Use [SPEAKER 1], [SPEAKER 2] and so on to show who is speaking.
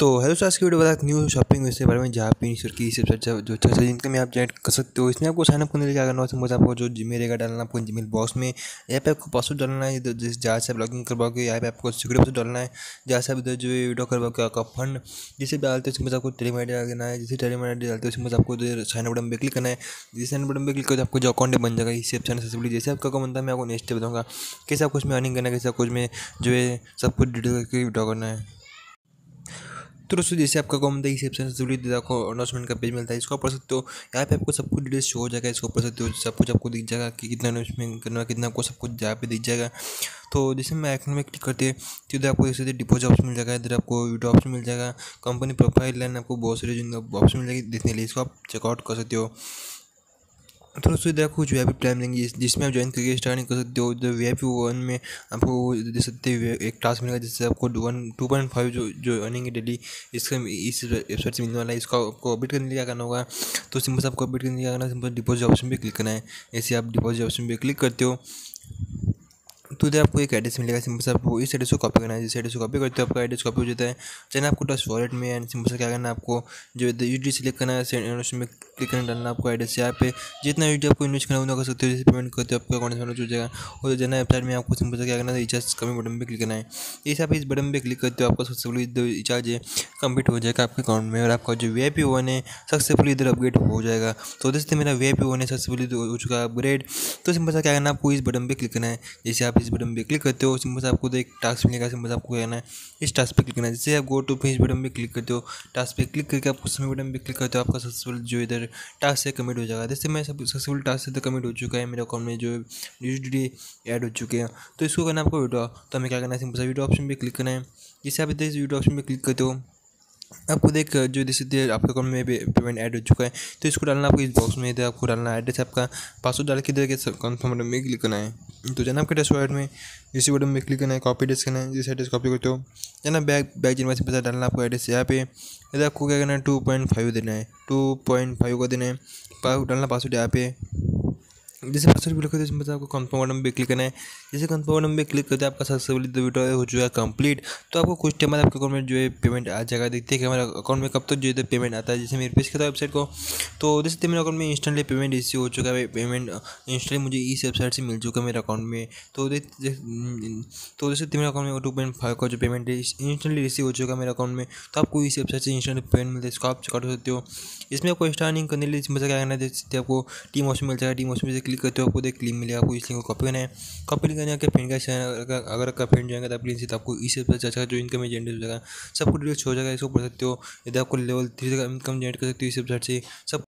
[SPEAKER 1] तो हेलो आज की वीडियो बता न्यू शॉपिंग वैसे बारे में, जहाँ पे ईश्वर की सबसे अच्छा जो अच्छा जिनका में आप जनरेट कर सकते हो, इसमें आपको साइनअप करने के करना है आपको जो जीमेल रहेगा डालना, आपको जीमेल बॉक्स में, यहाँ पे आपको पासवर्ड डालना है जिस जहाँ से आप लॉगिन करवाओगे यहाँ पे आपको सिक्योरिटी पासवर्ड डालना है, जहाँ से आप इधर जो वीडियो करवाओगे आपका फंड जिसे डालते हो, उसमें आपको टेलीम आई डालना है, जिसे टेलीम आई डालते हो, उसमें आपको साइन बटन पर क्लिक करना है, जिस साइन बटन पर क्लिक करते आपको जो अकाउंट बन जाएगा, इसी एप्शन सक्सेसफुली जैसे आपका अकाउंट बनता है, मैं आपको नेक्स्ट बताऊँगा, कैसे आपको उसमें अर्निंग करना है, कैसे आपको उसमें जो है सब कुछ डिटेल करके विड्रॉ करना है। तो दोस्तों, जैसे आपका कॉम इसी सेप्शन से जुड़ी आपको अनाउंसमेंट का पेज मिलता है, इसको पढ़ सकते हो। यहाँ पे आपको सब कुछ डिटेल्स शो हो जाएगा, इसको पढ़ सकते हो, सब कुछ आपको दिख जाएगा कि कितना अनाउंसमेंट करना है कितना आपको सब कुछ यहाँ पे दिख जाएगा। तो जैसे मैं आइकन में क्लिक करते हैं तो इधर आपको जैसे डिपोजिट ऑप्शन मिल जाएगा, इधर आपको यूट्यूब ऑप्शन मिल जाएगा। कंपनी प्रोफ़ाइल लाइन आपको बहुत सारे जिनका ऑप्शन मिल जाएगी देखने लिए, इसको आप चेकआउट कर सकते हो। तो दोस्तों इधर कुछ वी आई पी प्लान लेंगे जिसमें आप ज्वाइन करके स्टार्टिंग कर सकते हो। जो वी आई वन में आपको दे सकते एक टास्क मिलेगा, जिससे आपको वन टू पॉइंट फाइव जो जो अर्निंग है डेली इसका इस वेबसाइट से मिलने वाला है। इसको आपको अपडेट करने लिया करना होगा तो सिंपल से आपको अपडेट करने लिया करना सिंपल डिपॉजिट ऑप्शन पर क्लिक करना है। ऐसे आप डिपॉजिट ऑप्शन पर क्लिक करते हो तो इधर आपको एक एड्रेस मिलेगा सिंपल से, आपको इस एड्रेस को कॉपी करना है, जिस एड्रेस को कॉपी करते हो, आपका एड्रेस कॉपी हो जाता है। चाहे आपको टच वॉलेट में एंड सिंपल से क्या करना है, आपको जो यू डी सिलेक्ट करना है उसमें क्लिक करना डालना आपको एड्रेस यहाँ पे। जितना यू डी आपको इन्वेस्ट करना उतना कर सकते हो, जैसे पेमेंट करते हो, आपका अकाउंट जुड़ जाएगा। और जाना वेबसाइट में आपको सिंपल से क्या करना है रिचार्ज कमी बटन पर क्लिक करना है। इस आप इस बटन पर क्लिक करते हो, आपका सक्सेसफुली रिचार्ज है कंप्लीट हो जाएगा आपके अकाउंट में। और आपका जो वी आई पी वन है सक्सेसफुली इधर अपग्रेड हो जाएगा। तो जैसे मेरा वी आई पी वन है सक्सेसफुली हो चुका है अपग्रेड तो सिंपल से क्या करना है, आपको इस बटन पर क्लिक करना है। जैसे आप इस बटन पर क्लिक करते हो सिंपल से आपको तो एक टास्क मिलेगा सिंपल से आपको करना है, इस टास्क पे क्लिक करना है। जैसे आप गो टू पेज बटन पे क्लिक करते हो टास्क पे क्लिक करके आप समय बटन पे क्लिक करते हो, आपका सक्सेसफुल जो इधर टास्क से कमिट हो जाएगा। जैसे मैं सब सक्सेसफुल टास्क से तो कमिट हो चुका है, मेरे अकाउंट में जो डी ऐड हो चुके हैं। तो इसको करना आपको वीडियो तो हमें क्या करना है सिंपल सा वीडियो ऑप्शन पर क्लिक करना है। जैसे आप इधर इस वीडियो ऑप्शन पर क्लिक करते हो आपको देख जो जैसे आपके अकाउंट में भी पेमेंट ऐड हो चुका है तो इसको डालना आपको इस बॉक्स में, इधर आपको डालना है। एड्रेस आपका पासवर्ड डाल के इधर कन्फर्म बटन में क्लिक करना है। तो जाना आपके डेस्क में, इसी बटन में क्लिक करना है कॉपी एड्रेस करना है, जिस एड्रेस कॉपी करते हो। जाना बैग बैग जिनवाइस पैसा डालना आपको एड्रेस यहाँ पे। इधर आपको क्या करना है टू पॉइंट फाइव देना है टू पॉइंट फाइव का देना है। डालना पासवर्ड यहाँ पे। जैसे पासवर्ड क्लिक करते हैं मतलब आपको कंफर्म बटन पे क्लिक करना है। जैसे कंफर्म बटन पे क्लिक करते हैं, आपका सक्सेसफुली वीडियो हो चुका कंप्लीट तो आपको कुछ टाइम बाद आपके अकाउंट में जो है पेमेंट आ जाएगा। देखते हैं कि हमारे अकाउंट में कब तक तो जो है पेमेंट आता है। जैसे मेरे पेज करता वेबसाइट को तो जैसे मेरे अकाउंट में इंस्टेंटली पेमेंट रिसीव हो चुका है। पेमेंट इंस्टेंटली मुझे इस वेबसाइट से मिल चुका है मेरे अकाउंट में। तो तो जैसे मेरे अकाउंट में टू पॉइंट फाइव का जो पेमेंट है इंस्टेंटली रिसीव हो चुका है मेरे अकाउंट में। तो आपको इस वेबसाइट से इंस्टेंट पेमेंट मिलता है, इसको आप चेकआउट सकते हो। इसमें आपको स्टार्टिंग करने के लिए, इसमें क्या करना है आपको टीम ऑप्शन मिल जाएगा टीम ऑप्शन से क्लिक करते हो, आपको देख लिंक मिलेगा, आपको इस लिंक को कॉपी करना है। कॉपी करने के फ्रेंड का अगर आपका फ्रेंड जाएगा तो आप लिंक से तो आपको इस पर अच्छा जो इनकम जनरेट हो जाएगा। सब कुछ डिटेल्स हो जाएगा, इसको पढ़ सकते हो। यदि आपको लेवल थ्री तक इनकम जनरेट कर सकते हो, इस वेबसाइट से। सब